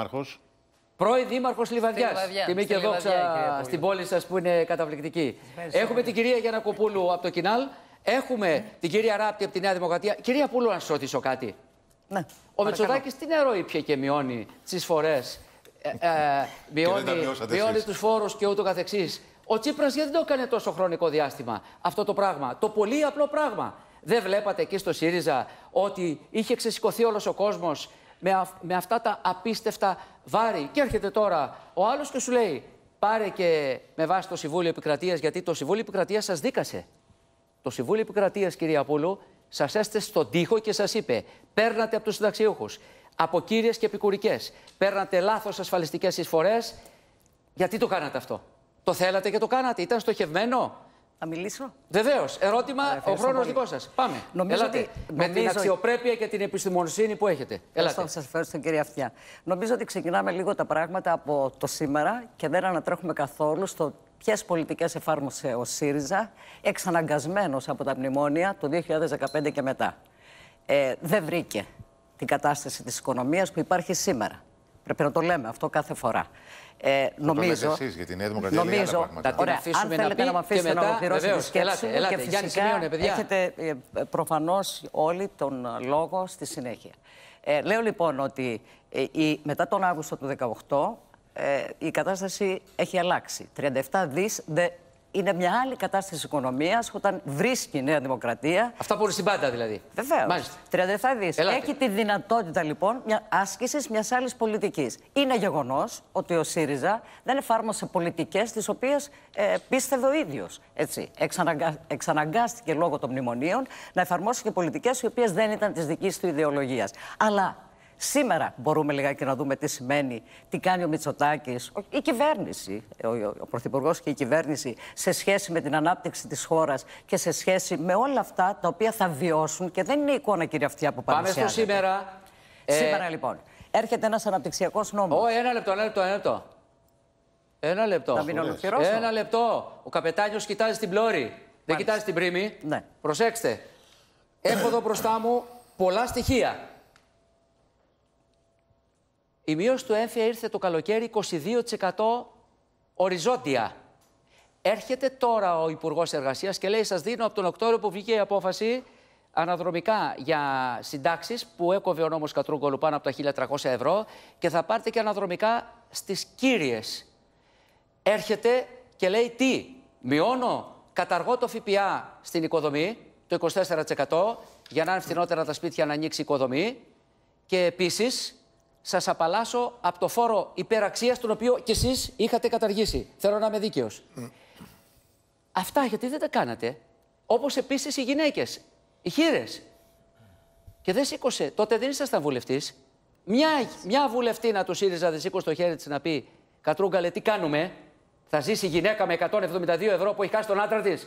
Δήμαρχος. Πρώην Δήμαρχος Λιβαδιάς. Λιβαδιάς, Τιμή στη και Λιβαδιά, δόξα κύριε Υπουργέ. στην πόλη σας που είναι καταπληκτική. Ευχαριστώ Έχουμε πολύ. την κυρία Γιανακοπούλου από το Κινάλ. Έχουμε την κυρία Ράπτη από τη Νέα Δημοκρατία. Κυρία Πούλου, να σας ρωτήσω κάτι. Ναι. Ο Μητσοτάκης τι νερό ήπια και μειώνει τις φορές; Ε, ε, μειώνει τα μειώσατε μειώνει εσείς. τους φόρους και ούτω καθεξής. Ο Τσίπρας γιατί δεν το έκανε τόσο χρονικό διάστημα αυτό το πράγμα; Το πολύ απλό πράγμα. Δεν βλέπατε εκεί στο ΣΥΡΙΖΑ ότι είχε ξεσηκωθεί όλος ο κόσμος με, αυ- με αυτά τα απίστευτα βάρη. Και έρχεται τώρα ο άλλος και σου λέει πάρε και με βάση το Συμβούλιο Επικρατείας, γιατί το Συμβούλιο Επικρατείας σας δίκασε. Το Συμβούλιο Επικρατείας, κυρία Πούλου, σας έστε στον τοίχο και σας είπε: Παίρνατε από τους συνταξιούχους, από κύριες και επικουρικές, παίρνατε λάθος ασφαλιστικές εισφορές. Γιατί το κάνατε αυτό; Το θέλατε και το κάνατε; Ήταν στοχευμένο; Θα μιλήσω; Βεβαίως. Ερώτημα, ο ευχαριστώ χρόνος πολύ. δικός σας. Πάμε. Νομίζω Ελάτε. ότι- Με την νομίζω- αξιοπρέπεια και την επιστημονοσύνη που έχετε. Ελάτε. Σας ευχαριστώ, κυρία Αυτιά. Νομίζω ότι ξεκινάμε λίγο τα πράγματα από το σήμερα και δεν ανατρέχουμε καθόλου στο ποιες πολιτικές εφάρμοσε ο ΣΥΡΙΖΑ εξαναγκασμένος από τα μνημόνια το 2015 και μετά. Ε, δεν βρήκε την κατάσταση της οικονομίας που υπάρχει σήμερα. Πρέπει να το λέμε αυτό κάθε φορά. Ε, νομίζω, λέτε εσείς, γιατί η Νέα Δημοκρατία λέει άλλα νομίζω, πράγματα. Θα την ωραία, αφήσουμε αν να θέλετε πει να με και αφήσετε να μετά, ολοκληρώσω τη βεβαίως, σκέψη ελάτε, μου ελάτε. και Γιάννη, φυσικά σημείωνε, παιδιά. έχετε ε, ε, προφανώς όλοι τον ε, λόγο στη συνέχεια. Ε, λέω λοιπόν ότι ε, η, μετά τον Αύγουστο του 2018 ε, η κατάσταση έχει αλλάξει. 37 δις δε, είναι μια άλλη κατάσταση της οικονομίας όταν βρίσκει η Νέα Δημοκρατία Αυτά που είναι στην πάντα δηλαδή. Βεβαίως. Μάλιστα. 37 δις. Ελάτε. Έχει τη δυνατότητα λοιπόν μια άσκησης μιας άλλης πολιτικής. Είναι γεγονός ότι ο ΣΥΡΙΖΑ δεν εφάρμοσε πολιτικές τις οποίες ε, πίστευε ο ίδιος. Εξαναγκα... Εξαναγκάστηκε λόγω των μνημονίων να εφαρμόσει και πολιτικές οι οποίες δεν ήταν της δικής του ιδεολογίας. Αλλά Σήμερα μπορούμε λιγάκι να δούμε τι σημαίνει, τι κάνει ο Μητσοτάκης, η κυβέρνηση, ο, ο, ο Πρωθυπουργός και η κυβέρνηση σε σχέση με την ανάπτυξη της χώρας και σε σχέση με όλα αυτά τα οποία θα βιώσουν και δεν είναι η εικόνα, κύριε Αυτιά, που Πάμε παρουσιάζεται. στο σήμερα. Ε, Σήμερα λοιπόν. Έρχεται ένας αναπτυξιακός νόμος. Ω, ένα λεπτό, ένα λεπτό, ένα λεπτό. Ένα λεπτό. Να μην ολοκληρώσω. Ένα λεπτό. Ο καπετάνιος κοιτάζει την πλώρη. Δεν κοιτάζει την πρίμη. Ναι. Προσέξτε. Έχω εδώ μπροστά μου πολλά στοιχεία. Η μείωση του έμφυα ήρθε το καλοκαίρι 22% οριζόντια. Έρχεται τώρα ο Υπουργός Εργασίας και λέει: Σας δίνω από τον Οκτώβριο που βγήκε η απόφαση αναδρομικά για συντάξεις που έκοβε ο νόμος Κατρούγκολου πάνω από τα 1.300 ευρώ και θα πάρετε και αναδρομικά στις κύριες. Έρχεται και λέει: Τι, μειώνω, καταργώ το ΦΠΑ στην οικοδομή, το 24% για να είναι φθηνότερα τα σπίτια να ανοίξει η οικοδομή και επίσης σας απαλλάσσω από το φόρο υπεραξίας τον οποίο κι εσείς είχατε καταργήσει. Θέλω να είμαι δίκαιος. Αυτά γιατί δεν τα κάνατε. Όπως επίσης οι γυναίκες, οι χείρες. Και δεν σήκωσε. Τότε δεν ήσασταν βουλευτής. Μια, μια βουλευτήνα του ΣΥΡΙΖΑ δεν σήκωσε το χέρι της να πει Κατρούγκαλε, τι κάνουμε; Θα ζήσει η γυναίκα με 172 ευρώ που έχει χάσει τον άντρα της.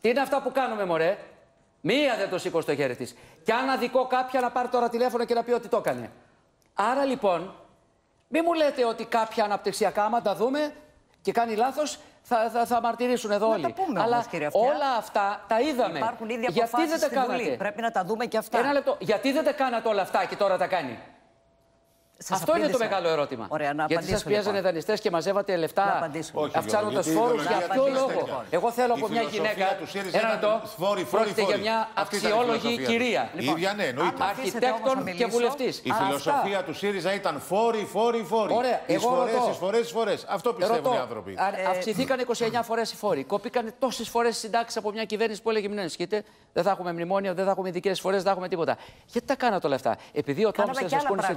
Τι είναι αυτά που κάνουμε, μωρέ; Μία δεν το σήκωσε το χέρι της. Και αν αδικό κάποια να πάρει τώρα τηλέφωνο και να πει ότι το έκανε. Άρα λοιπόν, μην μου λέτε ότι κάποια αναπτυξιακά, άμα τα δούμε και κάνει λάθος, θα, θα, θα μαρτυρήσουν εδώ Να όλοι. τα πούμε Αλλά όμως, κύριε Αυτιά. όλα αυτά τα είδαμε. Υπάρχουν ήδη Γιατί αποφάσεις δεν τα στη κάνατε; Βουλή. Πρέπει να τα δούμε και αυτά. Ένα λεπτό. Γιατί δεν τα κάνατε όλα αυτά και τώρα τα κάνει; Σας Αυτό είναι το απήντησα. μεγάλο ερώτημα. Ωραία, να Γιατί σας απαντήσω, πιέζανε λοιπόν. δανειστές και μαζεύατε Να λεφτά απαντήσω. Όχι, αυξάνοντας Γιώργο, γιατί η φόρου. ιδεολογία Για ποιο του είναι λόγο; τέτοια. Εγώ θέλω Η από μια φιλοσοφία γυναίκα. του ΣΥΡΙΖΑ Ένα ήταν λεπτό. φόροι, φόροι, Πρόκειται για φόροι. μια Αυτή ήταν η αξιόλογη φιλοσοφία του. κυρία. Η ίδια, ναι, εννοείται. αν αφήσετε όμως Αρχιτέκτον να και μιλήσω, βουλευτής. Η φιλοσοφία του ΣΥΡΙΖΑ ήταν φόροι, φόροι, φόροι. Ωραία, εγώ Εισφορές, ρωτώ. εισφορές, εισφορές. Αυτό πιστεύουν Ρωτώ, οι άνθρωποι. αν αυξηθήκαν 29 φορές οι φόροι. Κόπηκαν τόσες φορές οι συντάξεις από μια κυβέρνηση που έλεγε μην ανησυχείτε, δεν θα έχουμε μνημόνιο, δεν θα έχουμε ειδικές φορές, δεν θα έχουμε τίποτα. Γιατί τα κάνατε όλα αυτά; Επειδή ο τόμο Κάναμε σα και άλλα σκόνησε την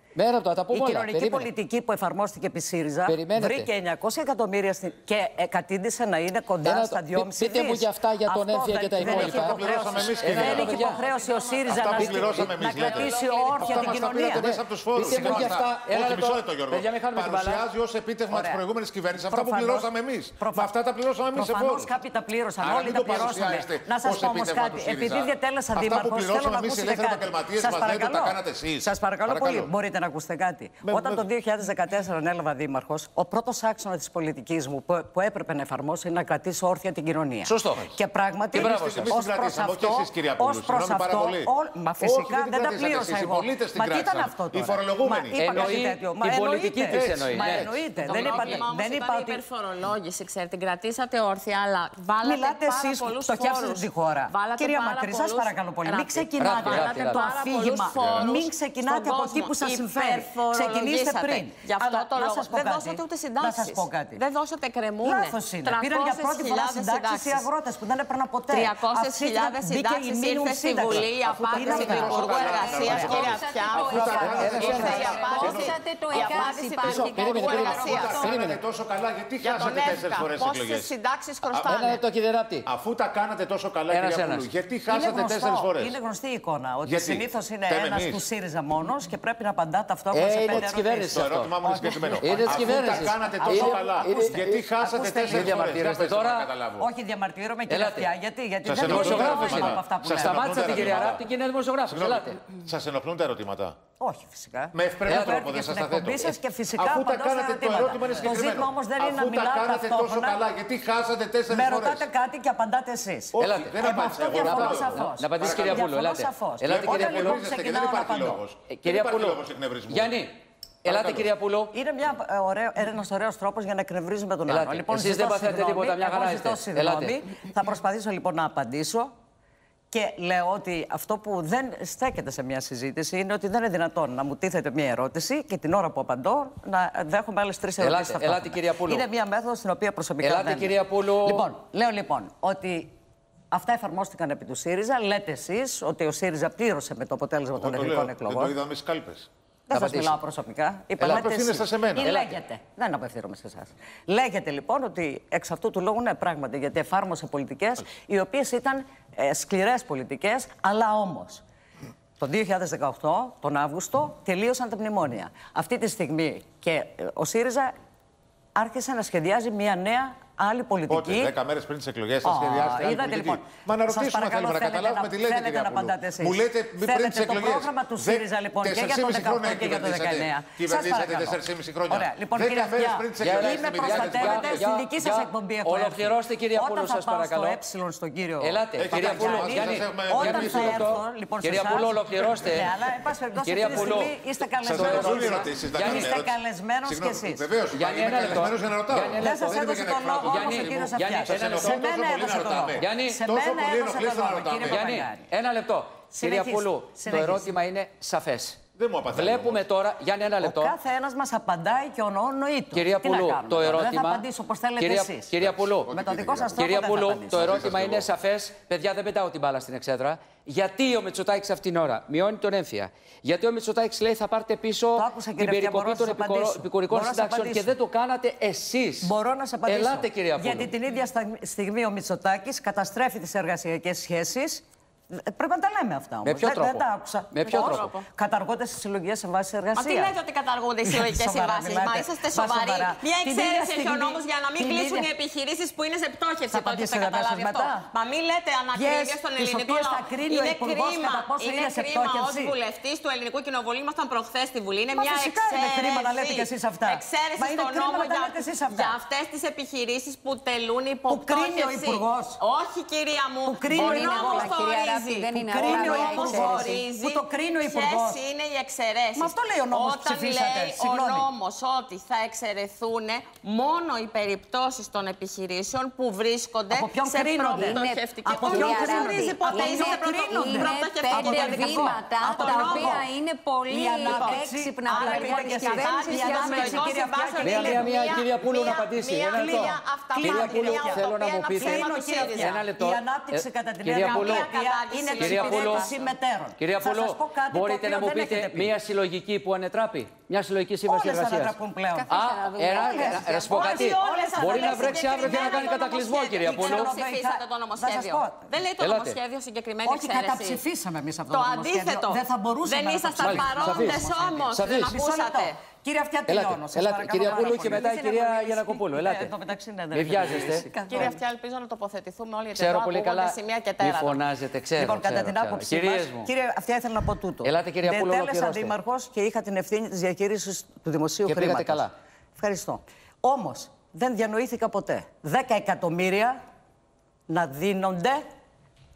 Μέρα από τα, τα πούμε Η όλα. κοινωνική Περίμενε. πολιτική που εφαρμόστηκε επί ΣΥΡΙΖΑ Περιμένετε. βρήκε 900 εκατομμύρια στην... και ε, κατήντησε να είναι κοντά Ένα στα το- 2,5 πεί- πείτε μου δις. για αυτά, για τον Αυτό έμφυα και τα δεν- δεν υπόλοιπα. έχει Αυτά που πληρώσαμε υποχρέωση- εμείς, κύριε Δεν Γιώργο. έχει υποχρέωση ο ΣΥΡΙΖΑ Αυτά να, που στη- πληρώσαμε να εμείς, λέτε. κρατήσει όρθια Αυτά την μας τα κοινωνία. πήρατε μέσα από τους φόρους. Πείτε μου για αυτά. Ένα Όχι, λεπτό. μισό λεπτό, Γιώργο. Παιδιά, μην χάνουμε την μπάλα. Παρουσιάζει ως επίτευγμα της Ωραία. προηγούμενης κυβέρνησης αυτά που Προφανώς- πληρώσαμε εμείς. προφα- Μα αυτά τα πληρώσαμε εμείς σε Προφανώς φόρους. κάποιοι τα πλήρωσαν, Άρα όλοι μην τα το πληρώσαμε. παρουσιάζετε Να σας ως πω όμως επίτευγμα κάτι. του ΣΥΡΙΖΑ. Επειδή διατέλεσα Αυτά που δήμαρχος, θέλω πληρώσαμε να εμείς οι ακούσετε ελεύθεροι κάτι. επαγγελματίες Σας μας λέτε ότι τα παρακαλώ. κάνατε εσείς. Σας παρακαλώ πολύ. Μπορείτε να ακούσετε κάτι. Με- Όταν με- το 2014 ανέλαβα δήμαρχος, ο πρώτος άξονας της πολιτικής μου που, που έπρεπε να εφαρμόσω είναι να κρατήσω όρθια την κοινωνία. Σωστό. Και πράγματι, Και μπράβο ως σας. Εμείς την προς κρατήσαμε, όχι αυτό, εσείς, κυρία Πούλου. ως προς Συγγνώμη πάρα αυτό, πολύ. ό- μα φυσικά Όχι, δεν δεν, τα κρατήσατε πλήρωσα εσείς, οι εγώ. πολίτες την Μα τι ήταν κράτησαν. αυτό Οι τώρα; φορολογούμενοι. Μα είπα Εννοεί κάτι τέτοιο. Μα η πολιτική εννοείται. της εννοείς, Μα ναι. εννοείται. Το Δεν είπα, πρόβλημα όμως δεν ήταν είπα η ότι. υπερφορολόγηση, ξέρετε. Την κρατήσατε όρθια, αλλά βάλατε Μιλάτε πάρα εσείς πολλούς το χέρι φόρους. τη χώρα. Βάλατε Κυρία πάρα Μακρύ, σας πολλούς- παρακαλώ πολύ. Μην Ράτη. ξεκινάτε Ράτη, ράτη, το ράτη. αφήγημα. Πάρα πολλούς Μην ξεκινάτε στον από εκεί κόσμο. που σα συμφέρει. Ξεκινήστε Υπερφορολογήσατε. πριν. Γι' αυτό Αλλά το να λόγο σας πω δεν κάτι. δώσατε ούτε Να συντάξεις. σα πω κάτι. Δεν δώσατε κρεμούνε. Λάθο είναι. Πήραν για πρώτη φορά 300.000 συντάξει οι αγρότε που δεν έπαιρναν ποτέ. 300.000 συντάξει ήρθε στη Βουλή η απάντηση του Υπουργού Εργασία, κύριε Αυτιά. Ήρθε η απάντηση. το η ΕΚΑΣ απάντηση υπάρχει του κάτι Υπουργού τέτοιο. Αφού Εργασία. τα κάνατε τόσο καλά, γιατί Για τον χάσατε τέσσερι ΕΦΚΑ. φορέ Πόσε εκλογέ. συντάξει Ένα χρωστάνε. λεπτό, κύριε Ράπτη. Αφού τα κάνατε τόσο καλά, Ένας, κυρία ένας. Πούλου, γιατί Είναι χάσατε γνωστό, τέσσερι φορέ. Είναι γνωστή η εικόνα ότι Γιατί? συνήθω είναι Φταίμε ένα εμείς. του ΣΥΡΙΖΑ μόνο και πρέπει να απαντά ταυτόχρονα Ε, σε είναι πέντε της κυβέρνησης Το ερωτήσεις. αυτό. ερώτημά μου είναι συγκεκριμένο. Είναι της Αφού τα κυβέρνησης. κάνατε τόσο Είναι- καλά, είναι- γιατί ε, χάσατε ακούστε, τέσσερις μην φορές. διαμαρτύρεστε Δεν τώρα. να καταλάβω. Όχι, διαμαρτύρομαι κύριε Ελάτε. Αυτιά. Γιατί, γιατί Σας δεν ενοχλούν τα μπορώ Δημοσιογράφος να ερωτήματα. από αυτά που Σας λέτε. ενοχλούν Σταμάτησε τα την κυρία ερωτήματα. Ράπτη και είναι δημοσιογράφος. Ελάτε. Σας ενοχλούν τα ερωτήματα. Όχι, φυσικά. Με ευπρεπή Έλατε. τρόπο δεν στην σας τα θέτω. εκπομπή σας και φυσικά Αφού τα απαντώ στα κάνατε, το ερωτήματα. ερώτημα είναι Το συγκεκριμένο. ζήτημα όμως δεν είναι να Αφού τα μιλάτε κάνατε τόσο ταυτόχρονα. καλά, γιατί χάσατε τέσσερις Με φορές. ρωτάτε κάτι και απαντάτε εσείς. Όχι, Ελάτε. δεν Ε, με απάντησα αυτό εγώ. διαφωνώ να σαφώς. Να απαντήσει η κυρία Πούλου, ελάτε. Ελάτε, κυρία Όταν Πούλου. λοιπόν Εκνευρίζεστε και ξεκινάω δεν να υπάρχει απαντώ. λόγος. Ε, Κυρία Δεν υπάρχει Πούλου. λόγος εκνευρισμού. Γιάννη, ελάτε Παρακαλώ. κυρία Πούλου. Είναι μια, ε, ωραίο, ένας ωραίος τρόπος για να εκνευρίζουμε τον Ελάτε. άλλον. Λοιπόν, Εσείς ζητώ δεν παθαίνετε συγγνώμη, τίποτα, μια χαρά εγώ ζητώ είστε. συγγνώμη. Ελάτε. Θα προσπαθήσω λοιπόν να απαντήσω. Και λέω ότι αυτό που δεν στέκεται σε μια συζήτηση είναι ότι δεν είναι δυνατόν να μου τίθεται μια ερώτηση και την ώρα που απαντώ να δέχομαι άλλες τρεις Ελάτε, ερωτήσεις. ελάτε, κυρία Πούλου. Είναι μια μέθοδος στην οποία προσωπικά. Ελάτε, δεν... κυρία Πούλου. Λοιπόν, λέω λοιπόν ότι αυτά εφαρμόστηκαν επί του ΣΥΡΙΖΑ. Λέτε εσείς ότι ο ΣΥΡΙΖΑ πλήρωσε με το αποτέλεσμα Εγώ των το εθνικών λέω. Δεν εκλογών. το είδαμε στι κάλπε. Δεν σας απαντήσω. μιλάω προσωπικά. Είπα, Έλα, λέτε απευθύνεστε εσείς. σε μένα. Ή Ελάτε. λέγεται. Δεν απευθύνομαι σε εσάς. Λέγεται λοιπόν ότι εξ αυτού του λόγου ναι, πράγματι, γιατί εφάρμοσε πολιτικές οι οποίες ήταν ε, σκληρές πολιτικές, αλλά όμως. Το 2018, τον Αύγουστο, τελείωσαν τα μνημόνια. Αυτή τη στιγμή και ε, ο ΣΥΡΙΖΑ άρχισε να σχεδιάζει μια νέα άλλη πολιτική. Πότε, δέκα μέρες πριν τις εκλογές, θα Α, σχεδιάσετε άλλη είδατε, πολιτική. λοιπόν. Μα να Σας ρωτήσουμε, παρακαλώ, θέλουμε να θέλετε καταλάβουμε να- τι λέτε, θέλετε κυρία να Πούλου. απαντάτε εσείς. Μου λέτε πριν Θέλετε τι το εκλογές. πρόγραμμα του ΣΥΡΙΖΑ, λοιπόν, και για το 18 και για το 19. Κυβερνήσατε Σας παρακαλώ. 4,5 χρόνια. Ωραία, λοιπόν, Δέκα κύριε μέρες Αυτιά, πριν τις Για- εκλογές. Είμαι στη Μηριάδη της προστατεύεται Γαλλίας. στη δική σας για- εκπομπή. έχω ολοκληρώστε, έρθει. κυρία Όταν Πούλου, θα σας πάω παρακαλώ. στο ε στον κύριο. Ελάτε, Έχετε κυρία κάνει Πούλου. μαζί, Γιάννη, σας έχουμε- Όταν Γιάννη, θα μισό λεπτό. έρθω, λοιπόν, σε Κυρία εσάς- Πούλου, ολοκληρώστε. Ναι, αλλά, εν πάση περιπτώσει, Κυρία αυτή τη Πούλου, στιγμή είστε Σας καλεσμένος. ενοχλούν οι κι εσείς. ερωτήσεις, να Γιάννη, κάνουμε είστε ερώτηση. καλεσμένος κι Συγγνώμη, εσείς. Βεβαίως, Γιάννη, είμαι ένα λεπτό. καλεσμένος για να ρωτάω. Γιάννη, ένα Δεν λεπτό. σα Δεν είμαι έδωσε για να το λόγο εκφράζω όμω Γιάννη, ο κύριος Γιάννη, Αυτιάς. ένα λεπτό. Σε Τόσο μένα πολύ έδωσε να το λόγο. ρωτάμε. Γιάννη, Σε τόσο μένα πολύ έδωσε το ενοχλείστε να λόγο, ρωτάμε. κύριε Γιάννη, Παπαγκάρη. ένα λεπτό. Κυρία Συνεχίστε, Πούλου, το συνεχίστε. ερώτημα είναι σαφές. Δεν μου απαντάει Βλέπουμε όμως. τώρα, Γιάννη, ένα Ο λεπτό. κάθε ένας μας απαντάει και ονοεί του. Κυρία Τι να Πούλου, κάνουμε το τώρα, ερώτημα. Δεν θα απαντήσω όπως θέλετε κυρία, εσείς. κυρία Πούλου, Με το δικό σας τρόπο κυρία δεν θα Πούλου, απαντήσω. το ερώτημα Σας είναι εγώ. σαφές. Παιδιά, δεν πετάω την μπάλα στην εξέδρα. Γιατί ο Μητσοτάκης αυτήν την ώρα μειώνει τον έμφυα; Γιατί ο Μητσοτάκης λέει θα πάρετε πίσω Το άκουσα, την κύριε Αυτιά, περικοπή μπορώ να των σας επικορο- απαντήσω. επικουρικών Μπορώ να σας συντάξεων και απαντήσω. δεν το κάνατε εσείς. Μπορώ να σας απαντήσω. Ελάτε, κυρία Πούλου. Γιατί την ίδια στα- στιγμή ο Μητσοτάκης καταστρέφει τις εργασιακές σχέσεις. Πρέπει να τα λέμε αυτά όμως. Με ποιο δεν, τρόπο; δεν τα άκουσα. Με ποιο Πώς; τρόπο; Καταργώνται τι συλλογικέ συμβάσει εργασία. Μα τι λέτε ότι καταργούνται οι συλλογικές Σοβαρά συμβάσει. Μα μιλάτε. είσαστε Μα σοβαροί. σοβαρά. Μια Την ίδια εξαίρεση έχει ο στιγμή- νόμος για να μην την κλείσουν ίδια- οι επιχειρήσεις που είναι σε πτώχευση. Θα Το έχετε απαντήσετε καταλάβει αμέσως αυτό. μετά. Μα μην λέτε ανακρίβεια στον τις ελληνικό οποίες λαό. θα κρίνει ο Είναι Υπουργός κρίμα. κατά πόσο Είναι είναι σε κρίμα ως πτώχευση. βουλευτής του Ελληνικού Κοινοβουλίου. Ήμασταν προχθές στη Βουλή. Είναι Μα μια φυσικά είναι εξαίρεση. κρίμα να λέτε κι εσείς αυτά. Εξαίρεση Μα είναι στον κρίμα νόμο να τα για, λέτε εσείς αυτά. για αυτές τις επιχειρήσεις που τελούν υποπτώχευση. κρίνει ο Υπουργός. Όχι, κυρία μου. Που κρίνει ο ο νόμος Υπουργός. το Κυρία ορίζει. Ράπτη, δεν Που είναι κρίνει όλα ο η νόμος το εξαίρεση. ορίζει. Που το κρίνει ο Υπουργός. Ποιες είναι οι εξαιρέσεις. Μα αυτό λέει ο νόμος που Όταν ψηφίσατε. λέει ο Συγγνώμη. νόμος ότι θα εξαιρεθούν μόνο οι περιπτώσεις των επιχειρήσεων που βρίσκονται Από ποιον σε κρίνονται; προπτωχευτική. Από Ο ποιον νόμος κρίνονται; ορίζει ποτέ Από είστε ποιον κρίνονται; Είναι προπτωχευτική πέντε διαδικασία. βήματα Από τα τον οποία νόμο. είναι πολύ Η ανάπτυξη- έξυπνα Άρα, πλέον λοιπόν, της και εσείς. κυβέρνησης Η για να ανάπτυξη, μην κύριε Αυτιά, συμβάσεων και Μία, είναι μία, μία, μία- κυρία Πούλου να μία- απαντήσει. μία- Ένα λεπτό. μία αυταπάτη, Κυρία Πούλου, μία θέλω να μου οτοπία, πείτε. ένα Κλείνω, ψέμα του κύριε ΣΥΡΙΖΑ. Ένα λεπτό. Η ανάπτυξη Ε, κατά την κυρία έννοια Πούλου. Είναι Κυρία Πούλου. εξυπηρέτηση μετέρων. Κυρία Θα Πούλου, σας πω κάτι το μπορείτε οποίο να μου δεν πείτε έχετε πει. μία συλλογική που ανετράπει; Μια συλλογική σύμβαση Όλες εργασίας. ανατραπούν πλέον. Α, Καθίστε να δούμε. ένα, Όλες. ένα- να σου πω Όχι κάτι. όλες, αλλά Μπορεί λέει να βρέξει αύριο και να κάνει συγκεκριμένα το κατακλυσμό, νομοσχέδιο. κυρία Δεν Πούλου. ψηφίσατε το Θα σας νομοσχέδιο. πω. Δεν λέει το Ελάτε. νομοσχέδιο συγκεκριμένη Όχι, εξαίρεση. καταψηφίσαμε εμείς αυτό Το το νομοσχέδιο. αντίθετο. Δεν θα μπορούσαμε Δεν να το ήσασταν ψηφίσουμε. παρόντες Σαφής. όμως. Σαφής. Δεν Μισό λεπτό. ακούσατε. Κύριε Αυτιά, Ελάτε, τελειώνω. σας ελάτε. παρακαλώ Κυρία πάρα Πούλου πολύ. και μετά η Δεν κυρία έχω μιλήσει. Γιανακοπούλου. Ε, Ελάτε. εν τω μεταξύ, ναι, δεν Μην έχω βιάζεστε; μιλήσει. Κύριε Αυτιά, ελπίζω να τοποθετηθούμε όλοι. γιατί Ξέρω εδώ πολύ ακούγονται καλά. σημεία και Μη τέρατα. φωνάζετε, ξέρω. Λοιπόν, κατά ξέρω, την ξέρω. άποψή Κυρίες μας, μου. κύριε, αυτή ήθελα να πω τούτο. Ελάτε, κυρία Πούλου, Διετέλεσα ολοκληρώστε. δήμαρχος και είχα την ευθύνη της διαχείρισης του δημοσίου Και πήγατε χρήματος. καλά. Ευχαριστώ. Όμως δεν διανοήθηκα ποτέ 10 εκατομμύρια να δίνονται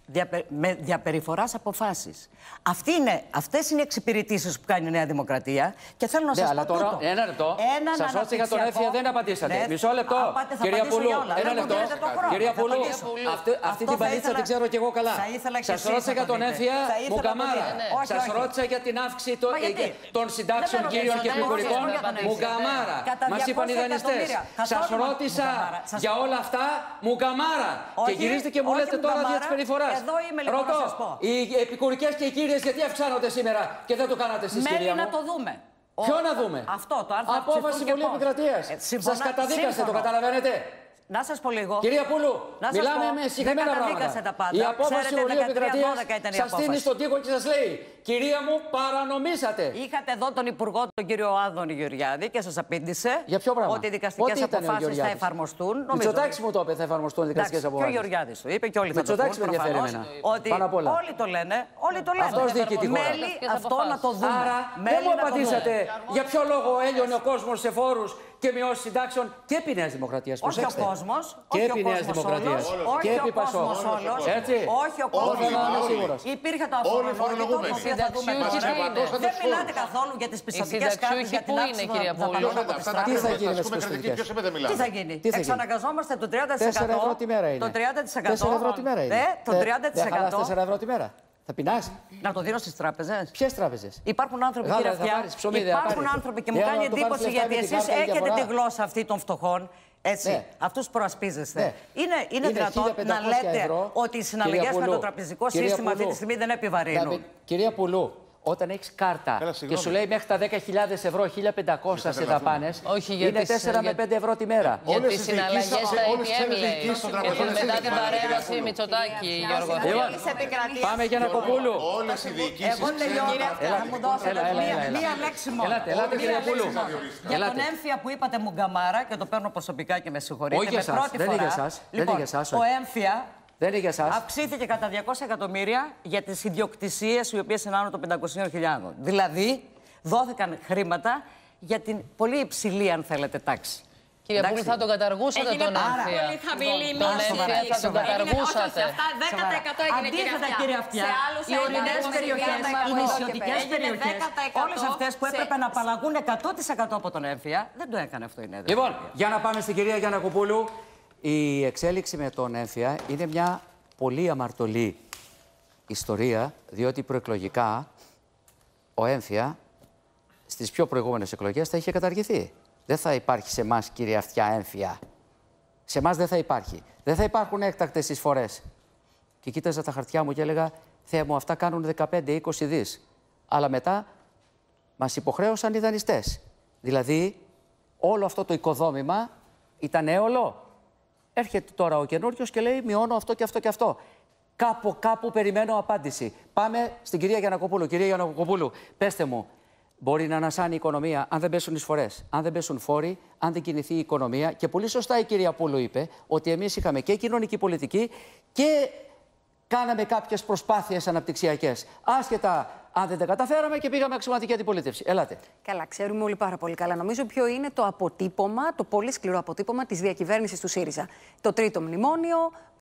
διαπε- με διαπεριφοράς αποφάσεις. Αυτή είναι, αυτές είναι οι εξυπηρετήσεις που κάνει η Νέα Δημοκρατία και θέλω να Ναι, σας αλλά πω τώρα, τούτο. ένα λεπτό. Έναν Σας ρώτησα για τον αναπτυξιακό- έμφυα, δεν απαντήσατε. Ναι, Μισό λεπτό. αν πάτε, θα Κυρία απαντήσω Πουλού, για όλα. ένα Δεν μου λεπτό. δίνετε το χρόνο. Κυρία Θα Πουλού, απαντήσω. αυτή, αυτή Αυτό την θα παλίτσα ήθελα- την ξέρω κι εγώ καλά. θα ήθελα και Σας εσείς ρώτησα να για το τον δείτε. έμφυα Θα ήθελα να το Μουκαμάρα. δείτε. Όχι, Σας όχι. ρώτησα για την αύξηση το- Μα γιατί; των συντάξεων Δεν με κύριων και ρωτήσατε, πληθωρικών δεν με ρωτήσατε. Μουκαμάρα. Κατά Μας είπαν οι 200 δανειστές. εκατομμύρια. Σας Καθόλου ρώτησα Μουκαμάρα. Σας- για όλα αυτά Μουκαμάρα. Και Όχι, γυρίζετε και μου όχι λέτε τώρα Μουκαμάρα. δια της περιφοράς. Εδώ είμαι λίγο να Ρωτώ, σας πω. οι επικουρικές και οι κύριες γιατί αυξάνονται σήμερα και δεν το κάνατε εσείς Μένει κυρία να μου; το δούμε. Ποιο Ο- να δούμε; Αυτό το άρθρο Απόφαση ψηφού και Βουλή πώς. Επικρατείας. Ε, Σας συμφωνώ- καταδίκασε, το σύμφωνο. καταλαβαίνετε; Να σας πω λίγο. Κυρία Πούλου, Να σας μιλάμε πω, με δεν συγκεκριμένα καταδίκασε πράγματα. τα πάντα. Η απόφαση Ξέρετε, Βουλή 13-12 Επικρατείας ήταν η σας απόφαση. στείνει στον τοίχο και σας λέει: Κυρία μου, παρανομήσατε. Είχατε εδώ τον Υπουργό, τον κύριο Άδωνη Γεωργιάδη, και σας απήντησε Για ποιο πράγμα; ότι οι δικαστικές Πότε ήταν ο αποφάσεις θα Γεωργιάδης; εφαρμοστούν. Μητσοτάκης μου το είπε, θα εφαρμοστούν οι δικαστικές Εντάξει, και ο αποφάσεις. Γεωργιάδης το είπε και όλοι θα το Μητσοτάκης πούν με ενδιαφέρει προφανώς, εμένα. Ότι Πάνω απ' όλα. όλοι το λένε. Όλοι το λένε. Αυτός διοικεί τη χώρα. Μέλη αυτό να το δούμε. Άρα Μέλη δεν μου να το απαντήσατε δούμε. για ποιο λόγο έλειωνε ο κόσμος σε φόρους και μειώσεις συντάξεων και επί Νέας Δημοκρατίας. Όχι ο κόσμος. Και όχι επί ο Νέας κόσμος Δημοκρατίας. όλος, Και Όχι επί ο κόσμος Πασό. όλο. Έτσι. Όχι ο Όλοι, κόσμος Θέλω να είμαι όλοι. σίγουρο. Υπήρχε το Όλοι αφορολόγητο, φορολογούμενοι. το οποίο θα δούμε Συνταξιούχοι τώρα. τι είναι; Δεν μιλάτε καθόλου για τις πιστοτικές κάρτες συνταξιούχοι για την πού αύξηση είναι, των κυρία Πούλου; δαπανών από τις Αυτά τα Τι θα τράπεζες. γίνει με ας τις πούμε κρατική, πιστωτικές; ποιος είπε δεν Τι μιλάμε; θα γίνει; Τι θα γίνει; Εξαναγκαζόμαστε το 30%. 4 ευρώ τη μέρα είναι. Το 30%. 4 ευρώ τη μέρα είναι. Ναι, το Δεν- Δεν χαλάς 30%. 4 ευρώ τη μέρα. Θα πεινάς; Να το δίνω στις τράπεζες. Ποιες τράπεζες; Υπάρχουν άνθρωποι, Γάλα κύριε θα Αυτιά, πάρεις, ψωμί δεν θα υπάρχουν πάρεις. άνθρωποι και μου Για κάνει να το πάρεις εντύπωση λεφτά γιατί με την εσεί κάρτα η έχετε διαφορά. τη γλώσσα αυτή των φτωχών. Έτσι, Ναι. αυτούς προασπίζεστε. Ναι. Είναι, είναι, Είναι δυνατόν 1500 να λέτε ευρώ. ότι οι συναλλαγές Κυρία με το Πουλού, τραπεζικό κυρία σύστημα αυτή Πουλού, τη στιγμή δεν επιβαρύνουν. Δαβι- Κυρία Πουλού, όταν έχεις κάρτα Έλα, και συγγνώμη. σου λέει μέχρι τα 10.000 ευρώ, 1.500 σε δαπάνες, Όχι, για είναι τις- 4 με για- 5 ευρώ τη μέρα. Για Όλες τις τις συναλλαγές διοικήσεις, στα όλες τις ATM λέει. διοικήσεις των Και τραπεζών μετά εσείς την δεν παρέμβαση ξέρετε. Μητσοτάκη, Γιώργο. Λοιπόν, Της επικρατείας. Πάμε για ένα κοπούλου. Όλες οι διοικήσεις Εγώ τελειώνω. ξέρουν Θα μου δώσετε Έλα, έλα, μία, έλα, έλα. μία λέξη μόνο. Ελάτε, ελάτε, Μία κυρία λέξη Πούλου. μόνο. Για τον Ελάτε. έμφυα που είπατε Μουγκαμάρα και το παίρνω προσωπικά και με συγχωρείτε. Όχι για με εσάς, πρώτη δεν είναι φορά. για εσάς, δεν Λοιπόν, είναι για εσάς, Ο όχι. έμφυα Δεν είναι για εσά. αυξήθηκε κατά 200 εκατομμύρια για τις ιδιοκτησίες οι οποίες συνάνουν των 500.000. Δηλαδή, δόθηκαν χρήματα για την πολύ υψηλή, αν θέλετε, τάξη. Κυρία Εντάξει. Πούλου, θα τον καταργούσατε Έγινε τον πάρα έμφυα. πολύ χαμηλή Τον μείωση. έμφυα θα τον Σοβαρά. καταργούσατε. Όχι, αυτά 10% έγινε κύριε Αντίθετα, Αυτιά. κύριε Αυτιά, Σε άλλους οι ορεινές έγινε περιοχές, 30%. οι νησιωτικές Έγινε περιοχές, 10% όλες αυτές που σε- έπρεπε να απαλλαγούν 100% από τον έμφυα, δεν το έκανε αυτό η Νέα Λοιπόν, Δημοκρατία. για να πάμε στην κυρία Γιανακοπούλου. Η εξέλιξη με τον έμφυα είναι μια πολύ αμαρτωλή ιστορία, διότι προεκλογικά ο έμφυα στις πιο προηγούμενες εκλογές θα είχε καταργηθεί. Δεν θα υπάρχει σε εμάς, κύριε Αυτιά, έμφυα. Σε εμάς δεν θα υπάρχει. Δεν θα υπάρχουν έκτακτες εισφορές. Και κοίταζα τα χαρτιά μου και έλεγα: Θεέ μου, αυτά κάνουν 15-20 δις. Αλλά μετά μας υποχρέωσαν οι δανειστές. Δηλαδή, όλο αυτό το οικοδόμημα ήταν έολο. Έρχεται τώρα ο καινούριος και λέει: Μειώνω αυτό και αυτό και αυτό. Κάπου, κάπου περιμένω απάντηση. Πάμε στην κυρία Γιανακοπούλου. Κυρία Γιανακοπούλου, πέστε μου, μπορεί να ανασάνει η οικονομία αν δεν πέσουν εισφορές, αν δεν πέσουν φόροι, αν δεν κινηθεί η οικονομία. Και πολύ σωστά η κυρία Πούλου είπε ότι εμείς είχαμε και κοινωνική πολιτική και κάναμε κάποιες προσπάθειες αναπτυξιακές. Άσχετα αν δεν τα καταφέραμε και πήγαμε αξιωματική αντιπολίτευση. Ελάτε. Καλά, ξέρουμε όλοι πάρα πολύ καλά. Νομίζω ποιο είναι το αποτύπωμα, το πολύ σκληρό αποτύπωμα της διακυβέρνησης του ΣΥΡΙΖΑ. Το τρίτο μνημόνιο,